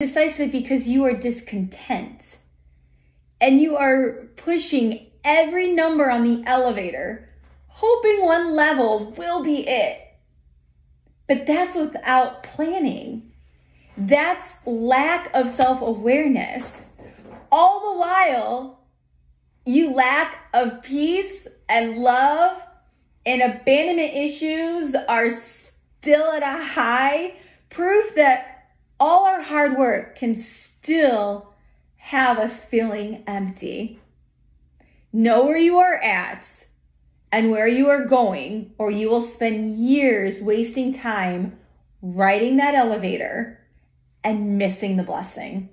decisive because you are discontent and you are pushing every number on the elevator, hoping one level will be it. But that's without planning. That's lack of self awareness. All the while, you lack of peace and love, and abandonment issues are still at a high. Proof that all our hard work can still have us feeling empty. Know where you are at and where you are going, or you will spend years wasting time riding that elevator and missing the blessing.